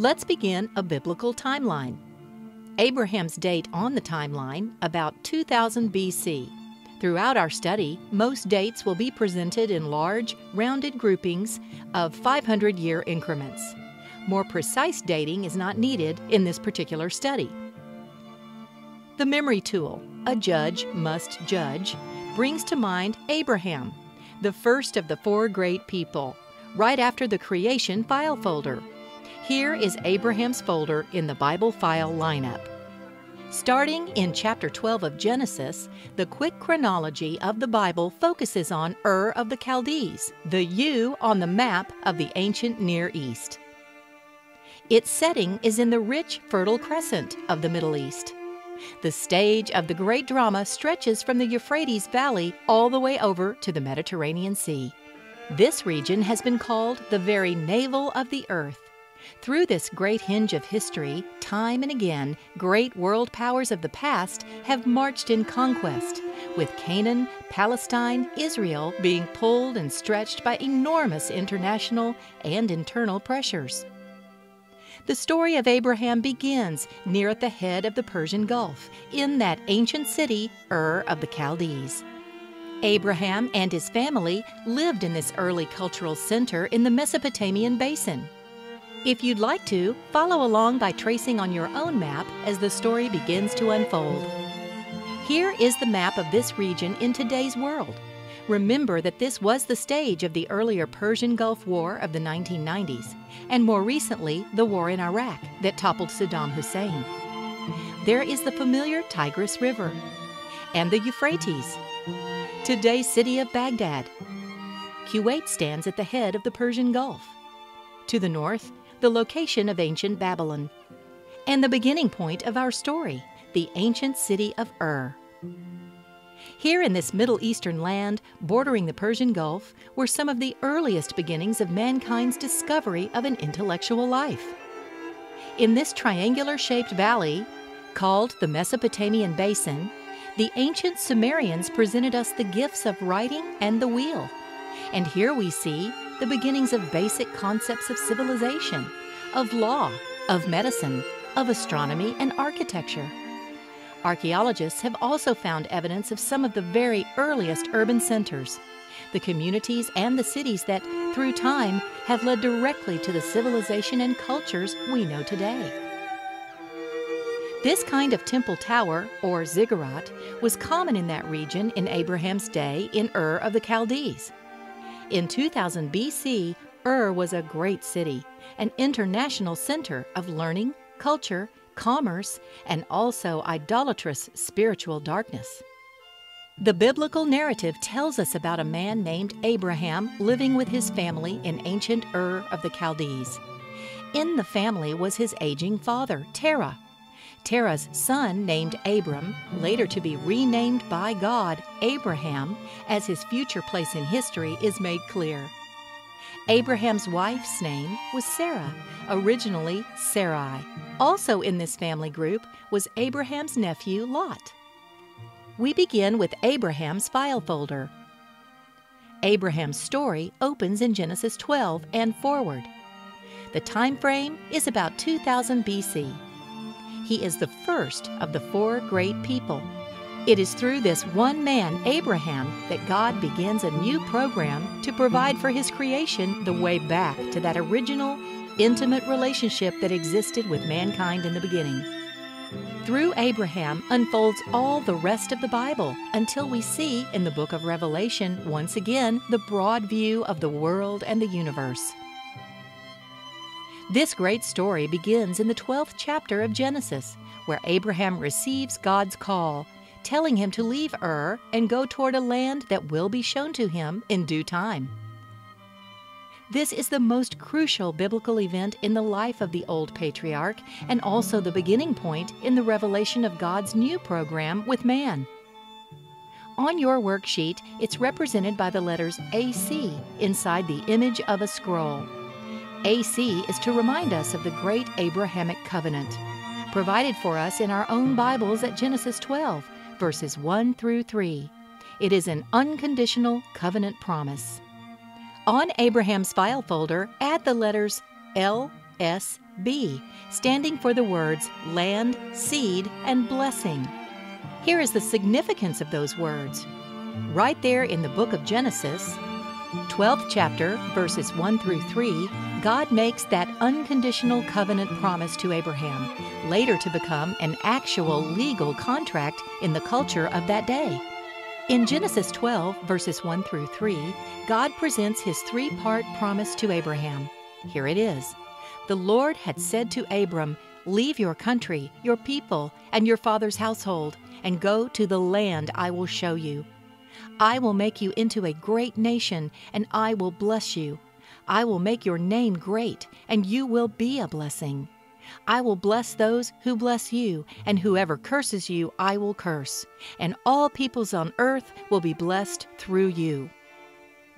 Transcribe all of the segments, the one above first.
Let's begin a biblical timeline. Abraham's date on the timeline, about 2000 BC. Throughout our study, most dates will be presented in large, rounded groupings of 500 year increments. More precise dating is not needed in this particular study. The memory tool, a judge must judge, brings to mind Abraham, the first of the four great people, right after the creation file folder. Here is Abraham's folder in the Bible file lineup. Starting in chapter 12 of Genesis, the quick chronology of the Bible focuses on Ur of the Chaldees, the U on the map of the ancient Near East. Its setting is in the rich, fertile crescent of the Middle East. The stage of the great drama stretches from the Euphrates Valley all the way over to the Mediterranean Sea. This region has been called the very navel of the earth. Through this great hinge of history, time and again, great world powers of the past have marched in conquest, with Canaan, Palestine, Israel being pulled and stretched by enormous international and internal pressures. The story of Abraham begins near at the head of the Persian Gulf, in that ancient city, Ur of the Chaldees. Abraham and his family lived in this early cultural center in the Mesopotamian basin. If you'd like to, follow along by tracing on your own map as the story begins to unfold. Here is the map of this region in today's world. Remember that this was the stage of the earlier Persian Gulf War of the 1990s, and more recently, the war in Iraq that toppled Saddam Hussein. There is the familiar Tigris River and the Euphrates, today's city of Baghdad. Kuwait stands at the head of the Persian Gulf. To the north, the location of ancient Babylon. And the beginning point of our story, the ancient city of Ur. Here in this Middle Eastern land, bordering the Persian Gulf, were some of the earliest beginnings of mankind's discovery of an intellectual life. In this triangular shaped valley, called the Mesopotamian Basin, the ancient Sumerians presented us the gifts of writing and the wheel. And here we see the beginnings of basic concepts of civilization, of law, of medicine, of astronomy and architecture. Archaeologists have also found evidence of some of the very earliest urban centers, the communities and the cities that, through time, have led directly to the civilization and cultures we know today. This kind of temple tower, or ziggurat, was common in that region in Abraham's day in Ur of the Chaldees. In 2000 BC, Ur was a great city, an international center of learning, culture, commerce, and also idolatrous spiritual darkness. The biblical narrative tells us about a man named Abraham living with his family in ancient Ur of the Chaldees. In the family was his aging father, Terah. Terah's son, named Abram, later to be renamed by God Abraham, as his future place in history is made clear. Abraham's wife's name was Sarah, originally Sarai. Also in this family group was Abraham's nephew Lot. We begin with Abraham's file folder. Abraham's story opens in Genesis 12 and forward. The time frame is about 2000 BC. He is the first of the four great people. It is through this one man, Abraham, that God begins a new program to provide for his creation the way back to that original intimate relationship that existed with mankind in the beginning. Through Abraham unfolds all the rest of the Bible until we see in the book of Revelation once again the broad view of the world and the universe. This great story begins in the 12th chapter of Genesis, where Abraham receives God's call, telling him to leave Ur and go toward a land that will be shown to him in due time. This is the most crucial biblical event in the life of the old patriarch and also the beginning point in the revelation of God's new program with man. On your worksheet, it's represented by the letters AC inside the image of a scroll. AC is to remind us of the great Abrahamic covenant, provided for us in our own Bibles at Genesis 12, verses 1 through 3. It is an unconditional covenant promise. On Abraham's file folder, add the letters L, S, B, standing for the words land, seed, and blessing. Here is the significance of those words. Right there in the book of Genesis, 12th chapter, verses 1 through 3, God makes that unconditional covenant promise to Abraham, later to become an actual legal contract in the culture of that day. In Genesis 12, verses 1 through 3, God presents his three part promise to Abraham. Here it is The Lord had said to Abram, Leave your country, your people, and your father's household, and go to the land I will show you. I will make you into a great nation, and I will bless you. I will make your name great, and you will be a blessing. I will bless those who bless you, and whoever curses you, I will curse. And all peoples on earth will be blessed through you.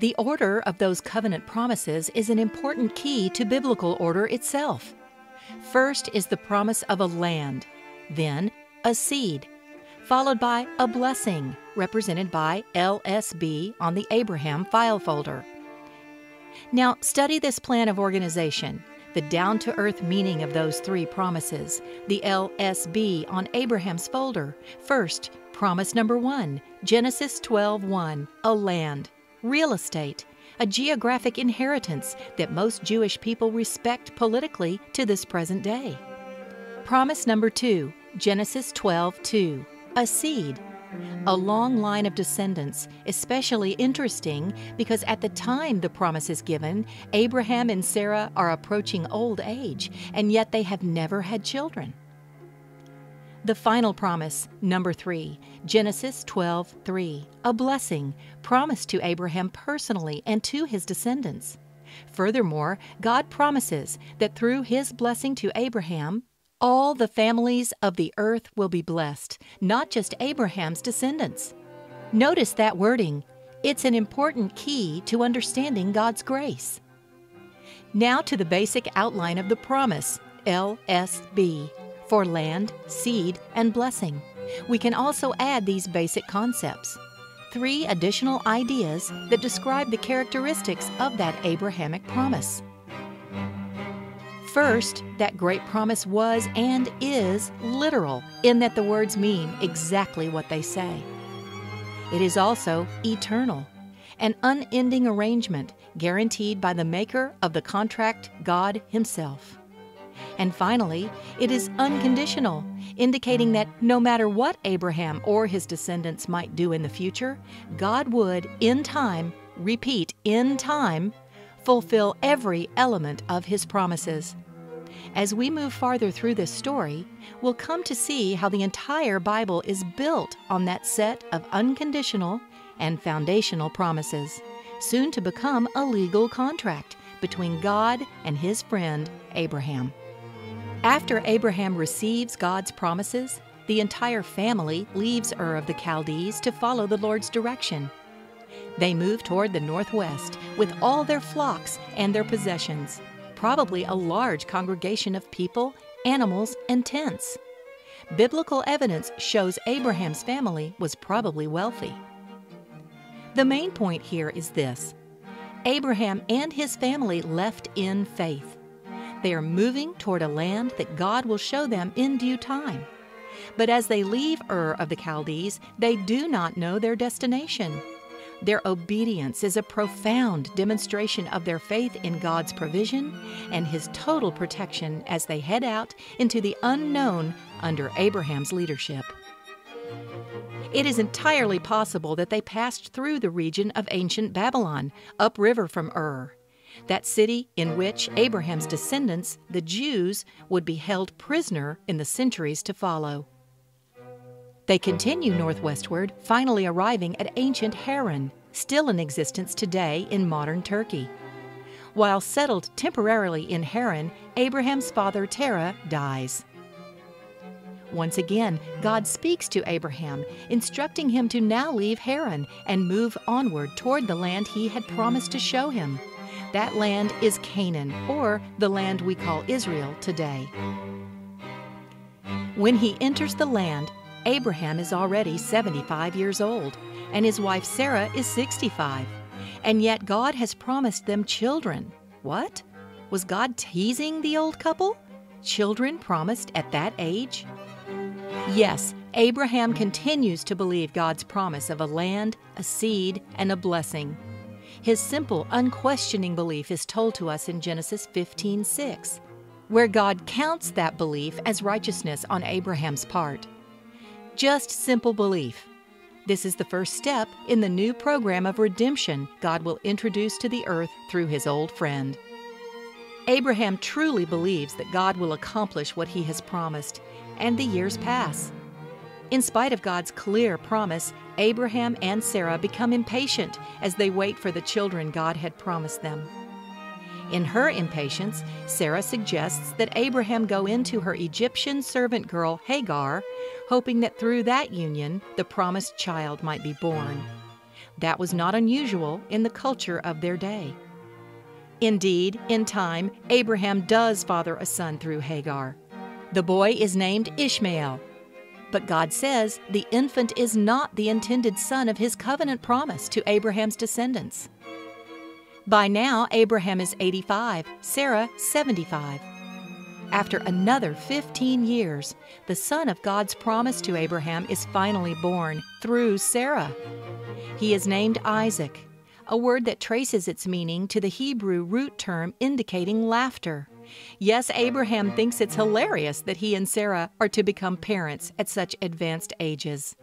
The order of those covenant promises is an important key to biblical order itself. First is the promise of a land, then a seed, followed by a blessing, represented by LSB on the Abraham file folder. Now, study this plan of organization the down to earth meaning of those three promises, the LSB on Abraham's folder. First, promise number one Genesis 12 1, a land, real estate, a geographic inheritance that most Jewish people respect politically to this present day. Promise number two Genesis 12 2, a seed, a long line of descendants, especially interesting because at the time the promise is given, Abraham and Sarah are approaching old age, and yet they have never had children. The final promise, number three, Genesis 12 3, a blessing promised to Abraham personally and to his descendants. Furthermore, God promises that through his blessing to Abraham, all the families of the earth will be blessed, not just Abraham's descendants. Notice that wording. It's an important key to understanding God's grace. Now to the basic outline of the promise LSB for land, seed, and blessing. We can also add these basic concepts. Three additional ideas that describe the characteristics of that Abrahamic promise. First, that great promise was and is literal, in that the words mean exactly what they say. It is also eternal, an unending arrangement guaranteed by the maker of the contract, God Himself. And finally, it is unconditional, indicating that no matter what Abraham or his descendants might do in the future, God would, in time, repeat, in time, fulfill every element of his promises. As we move farther through this story, we'll come to see how the entire Bible is built on that set of unconditional and foundational promises, soon to become a legal contract between God and his friend Abraham. After Abraham receives God's promises, the entire family leaves Ur of the Chaldees to follow the Lord's direction. They move toward the northwest with all their flocks and their possessions probably a large congregation of people, animals, and tents. Biblical evidence shows Abraham's family was probably wealthy. The main point here is this Abraham and his family left in faith. They are moving toward a land that God will show them in due time. But as they leave Ur of the Chaldees, they do not know their destination. Their obedience is a profound demonstration of their faith in God's provision and His total protection as they head out into the unknown under Abraham's leadership. It is entirely possible that they passed through the region of ancient Babylon, upriver from Ur, that city in which Abraham's descendants, the Jews, would be held prisoner in the centuries to follow. They continue northwestward, finally arriving at ancient Haran, still in existence today in modern Turkey. While settled temporarily in Haran, Abraham's father Terah dies. Once again, God speaks to Abraham, instructing him to now leave Haran and move onward toward the land he had promised to show him. That land is Canaan, or the land we call Israel today. When he enters the land, Abraham is already 75 years old, and his wife Sarah is 65. And yet God has promised them children. What? Was God teasing the old couple? children promised at that age? Yes, Abraham continues to believe God's promise of a land, a seed, and a blessing. His simple, unquestioning belief is told to us in Genesis 15:6, where God counts that belief as righteousness on Abraham's part. Just simple belief. This is the first step in the new program of redemption God will introduce to the earth through his old friend. Abraham truly believes that God will accomplish what he has promised, and the years pass. In spite of God's clear promise, Abraham and Sarah become impatient as they wait for the children God had promised them. In her impatience, Sarah suggests that Abraham go into her Egyptian servant girl Hagar, hoping that through that union the promised child might be born. That was not unusual in the culture of their day. Indeed, in time, Abraham does father a son through Hagar. The boy is named Ishmael, but God says the infant is not the intended son of his covenant promise to Abraham's descendants. By now, Abraham is 85, Sarah 75. After another 15 years, the son of God's promise to Abraham is finally born through Sarah. He is named Isaac, a word that traces its meaning to the Hebrew root term indicating laughter. Yes, Abraham thinks it's hilarious that he and Sarah are to become parents at such advanced ages.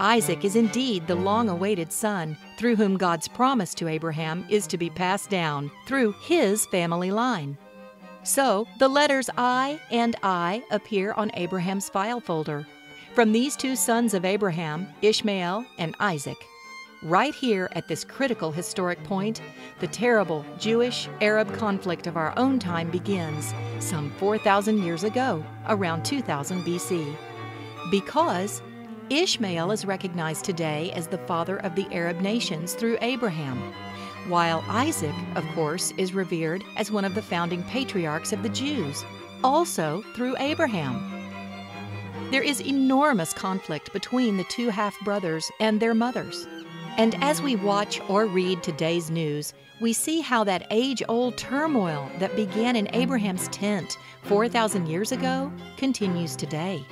Isaac is indeed the long awaited son through whom God's promise to Abraham is to be passed down through his family line. So, the letters I and I appear on Abraham's file folder. From these two sons of Abraham, Ishmael and Isaac. Right here at this critical historic point, the terrible Jewish Arab conflict of our own time begins, some 4,000 years ago, around 2000 BC. Because Ishmael is recognized today as the father of the Arab nations through Abraham, while Isaac, of course, is revered as one of the founding patriarchs of the Jews, also through Abraham. There is enormous conflict between the two half brothers and their mothers. And as we watch or read today's news, we see how that age old turmoil that began in Abraham's tent 4,000 years ago continues today.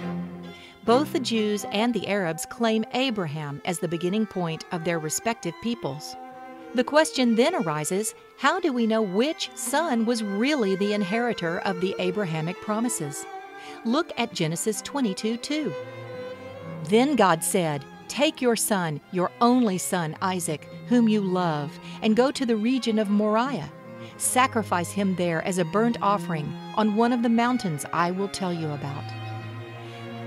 Both the Jews and the Arabs claim Abraham as the beginning point of their respective peoples. The question then arises how do we know which son was really the inheritor of the Abrahamic promises? Look at Genesis 22 2. Then God said, Take your son, your only son, Isaac, whom you love, and go to the region of Moriah. Sacrifice him there as a burnt offering on one of the mountains I will tell you about.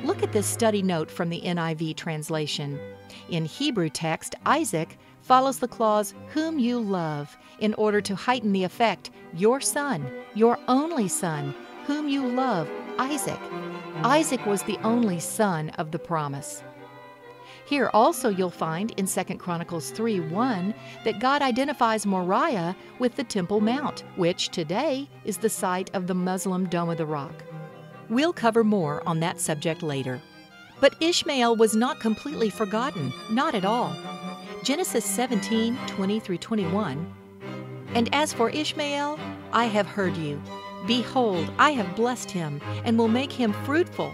Look at this study note from the NIV translation. In Hebrew text, Isaac follows the clause, whom you love, in order to heighten the effect, your son, your only son, whom you love, Isaac. Isaac was the only son of the promise. Here also you'll find in 2 Chronicles 3 1 that God identifies Moriah with the Temple Mount, which today is the site of the Muslim Dome of the Rock. We'll cover more on that subject later. But Ishmael was not completely forgotten, not at all. Genesis 17 20 through 21. And as for Ishmael, I have heard you. Behold, I have blessed him, and will make him fruitful,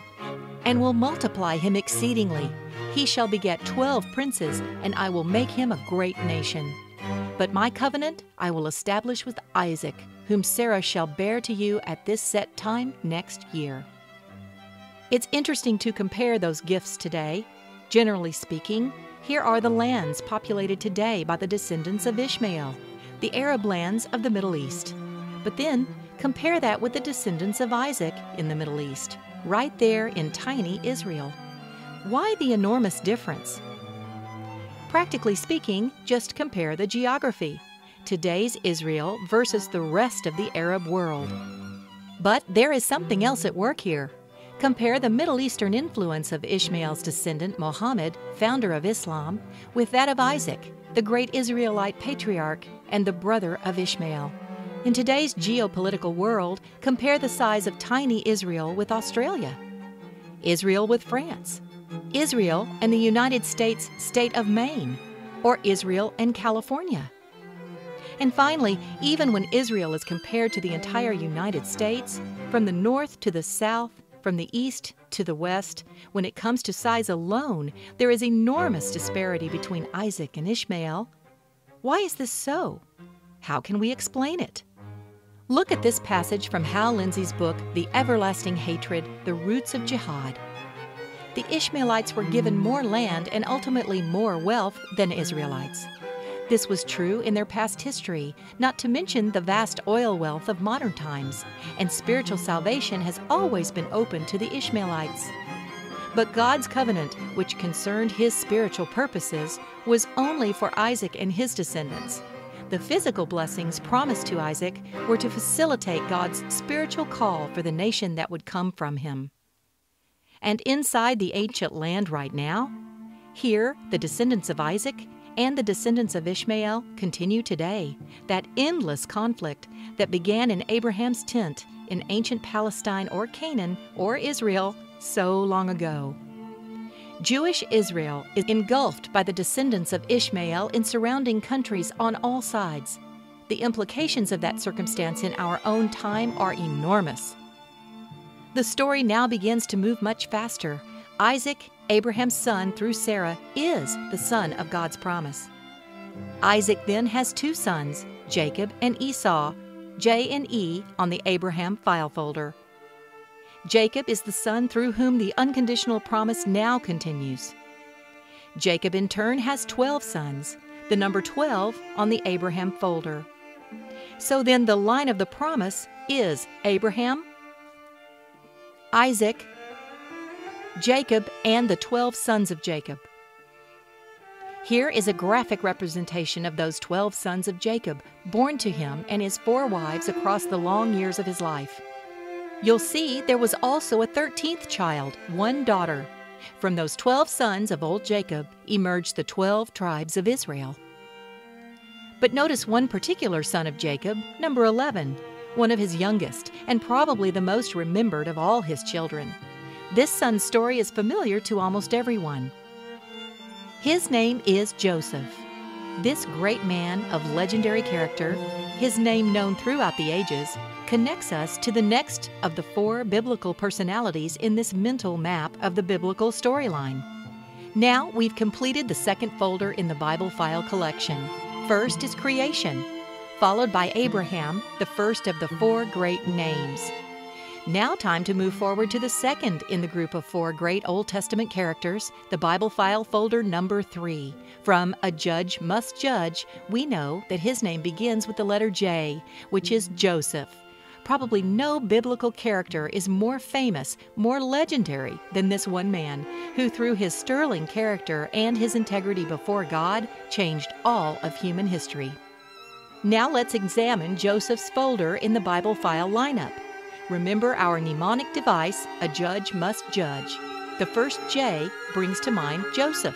and will multiply him exceedingly. He shall beget twelve princes, and I will make him a great nation. But my covenant I will establish with Isaac, whom Sarah shall bear to you at this set time next year. It's interesting to compare those gifts today. Generally speaking, here are the lands populated today by the descendants of Ishmael, the Arab lands of the Middle East. But then, compare that with the descendants of Isaac in the Middle East, right there in tiny Israel. Why the enormous difference? Practically speaking, just compare the geography. Today's Israel versus the rest of the Arab world. But there is something else at work here. Compare the Middle Eastern influence of Ishmael's descendant Mohammed, founder of Islam, with that of Isaac, the great Israelite patriarch and the brother of Ishmael. In today's geopolitical world, compare the size of tiny Israel with Australia, Israel with France, Israel and the United States state of Maine, or Israel and California. And finally, even when Israel is compared to the entire United States, from the north to the south, from the east to the west, when it comes to size alone, there is enormous disparity between Isaac and Ishmael. Why is this so? How can we explain it? Look at this passage from Hal Lindsey's book, The Everlasting Hatred The Roots of Jihad. The Ishmaelites were given more land and ultimately more wealth than Israelites. This was true in their past history, not to mention the vast oil wealth of modern times, and spiritual salvation has always been open to the Ishmaelites. But God's covenant, which concerned his spiritual purposes, was only for Isaac and his descendants. The physical blessings promised to Isaac were to facilitate God's spiritual call for the nation that would come from him. And inside the ancient land right now, here the descendants of Isaac and the descendants of Ishmael continue today, that endless conflict that began in Abraham's tent in ancient Palestine or Canaan or Israel so long ago. Jewish Israel is engulfed by the descendants of Ishmael in surrounding countries on all sides. The implications of that circumstance in our own time are enormous. The story now begins to move much faster. Isaac, Abraham's son through Sarah, is the son of God's promise. Isaac then has two sons, Jacob and Esau, J and E on the Abraham file folder. Jacob is the son through whom the unconditional promise now continues. Jacob, in turn, has 12 sons, the number 12 on the Abraham folder. So then, the line of the promise is Abraham, Isaac, Jacob, and the 12 sons of Jacob. Here is a graphic representation of those 12 sons of Jacob, born to him and his four wives across the long years of his life. You'll see there was also a 13th child, one daughter. From those 12 sons of old Jacob emerged the 12 tribes of Israel. But notice one particular son of Jacob, number 11, one of his youngest, and probably the most remembered of all his children. This son's story is familiar to almost everyone. His name is Joseph. This great man of legendary character, his name known throughout the ages, connects us to the next of the four biblical personalities in this mental map of the biblical storyline. Now we've completed the second folder in the Bible file collection. First is creation, followed by Abraham, the first of the four great names. Now, time to move forward to the second in the group of four great Old Testament characters, the Bible file folder number three. From A Judge Must Judge, we know that his name begins with the letter J, which is Joseph probably no biblical character is more famous, more legendary than this one man, who through his sterling character and his integrity before God changed all of human history. Now let's examine Joseph's folder in the Bible file lineup. Remember our mnemonic device, a judge must judge. The first J brings to mind Joseph.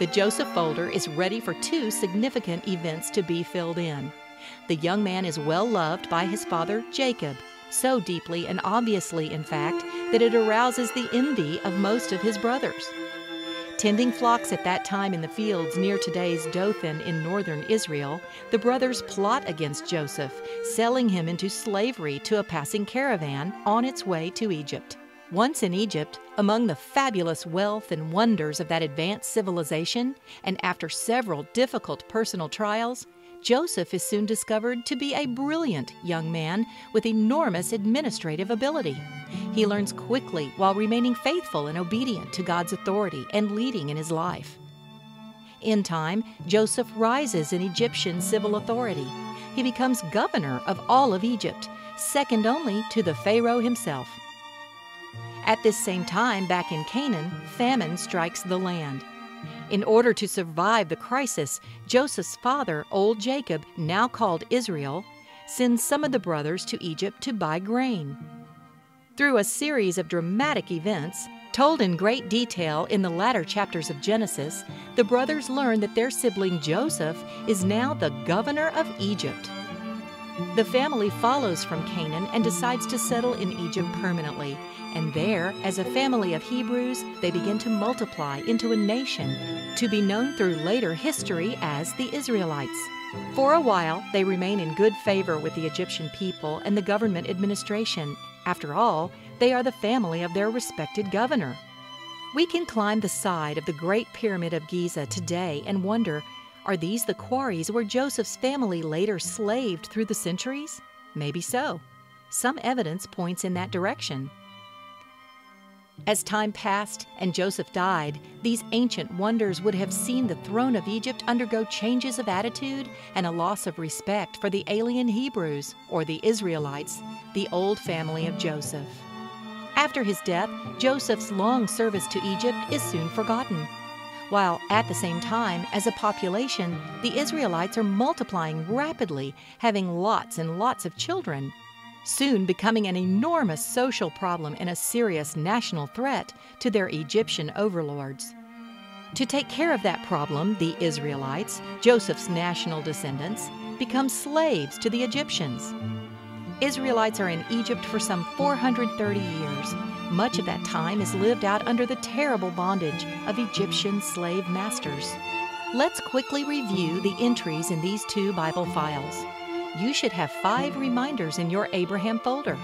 The Joseph folder is ready for two significant events to be filled in. The young man is well loved by his father, Jacob, so deeply and obviously, in fact, that it arouses the envy of most of his brothers. Tending flocks at that time in the fields near today's Dothan in northern Israel, the brothers plot against Joseph, selling him into slavery to a passing caravan on its way to Egypt. Once in Egypt, among the fabulous wealth and wonders of that advanced civilization, and after several difficult personal trials, Joseph is soon discovered to be a brilliant young man with enormous administrative ability. He learns quickly while remaining faithful and obedient to God's authority and leading in his life. In time, Joseph rises in Egyptian civil authority. He becomes governor of all of Egypt, second only to the Pharaoh himself. At this same time, back in Canaan, famine strikes the land. In order to survive the crisis, Joseph's father, old Jacob, now called Israel, sends some of the brothers to Egypt to buy grain. Through a series of dramatic events, told in great detail in the latter chapters of Genesis, the brothers learn that their sibling Joseph is now the governor of Egypt. The family follows from Canaan and decides to settle in Egypt permanently. And there, as a family of Hebrews, they begin to multiply into a nation to be known through later history as the Israelites. For a while, they remain in good favor with the Egyptian people and the government administration. After all, they are the family of their respected governor. We can climb the side of the Great Pyramid of Giza today and wonder are these the quarries where Joseph's family later slaved through the centuries? Maybe so. Some evidence points in that direction. As time passed and Joseph died, these ancient wonders would have seen the throne of Egypt undergo changes of attitude and a loss of respect for the alien Hebrews, or the Israelites, the old family of Joseph. After his death, Joseph's long service to Egypt is soon forgotten. While at the same time, as a population, the Israelites are multiplying rapidly, having lots and lots of children, soon becoming an enormous social problem and a serious national threat to their Egyptian overlords. To take care of that problem, the Israelites, Joseph's national descendants, become slaves to the Egyptians. Israelites are in Egypt for some 430 years. Much of that time is lived out under the terrible bondage of Egyptian slave masters. Let's quickly review the entries in these two Bible files. You should have five reminders in your Abraham folder.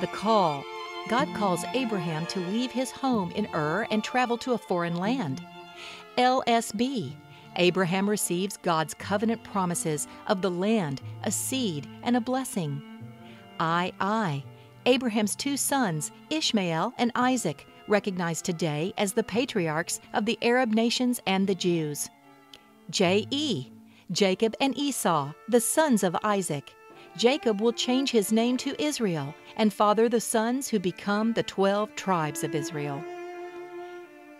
The call God calls Abraham to leave his home in Ur and travel to a foreign land. LSB Abraham receives God's covenant promises of the land, a seed, and a blessing. I, I, Abraham's two sons, Ishmael and Isaac, recognized today as the patriarchs of the Arab nations and the Jews. J.E., Jacob and Esau, the sons of Isaac. Jacob will change his name to Israel and father the sons who become the 12 tribes of Israel.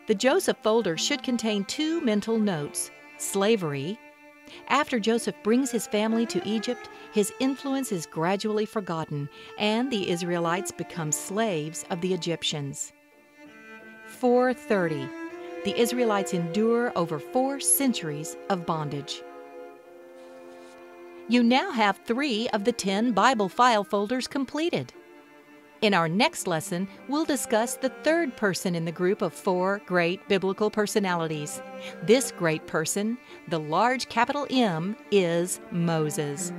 The Joseph folder should contain two mental notes slavery, after Joseph brings his family to Egypt, his influence is gradually forgotten, and the Israelites become slaves of the Egyptians. 430. The Israelites endure over four centuries of bondage. You now have three of the ten Bible file folders completed. In our next lesson, we'll discuss the third person in the group of four great biblical personalities. This great person, the large capital M, is Moses.